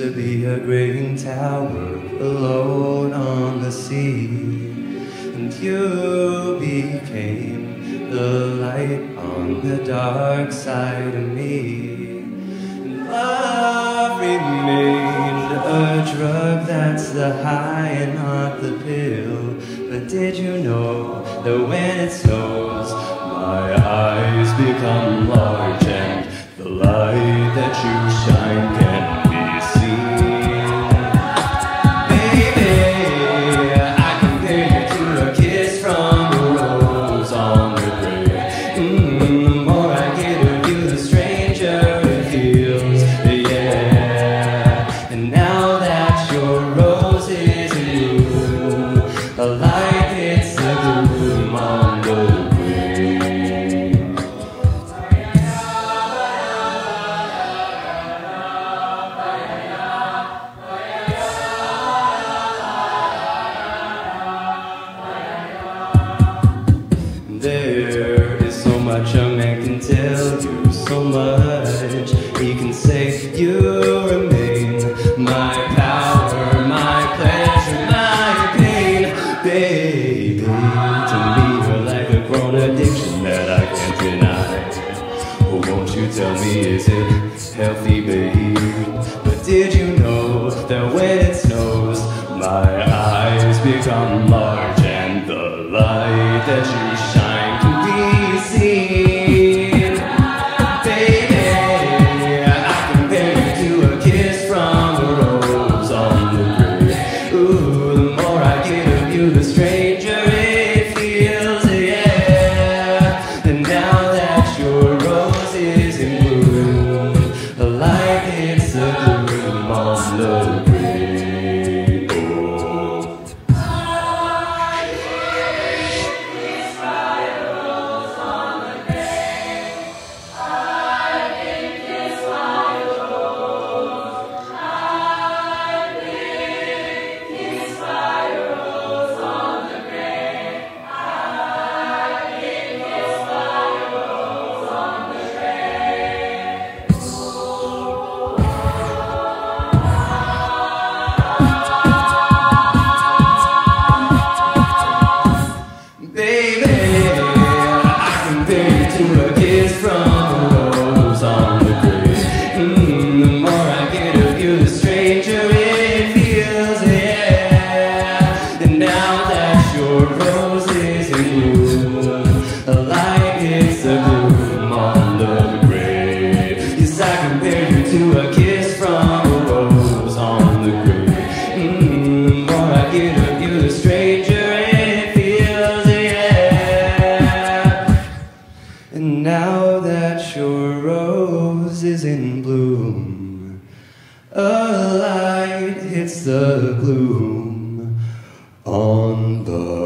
to be a great tower alone on the sea, and you became the light on the dark side of me. And love remained a drug that's the high and not the pill. But did you know that when it snows, my eyes become large and the light that you shine much a man can tell you, so much he can say. You remain my power, my pleasure, my pain, baby. To me, you're like a grown addiction that I can't deny. Oh, won't you tell me, is it healthy, babe? But did you know that when it snows, my eyes become large and the light that you a kiss from a rose on the grave. Mm, the more I get of you, the stranger it feels, yeah. And now that your rose is in bloom, a gloom on the I compare you to a kiss from a rose on the grave. Mm, the more I get of you, the is in bloom. A light hits the gloom on the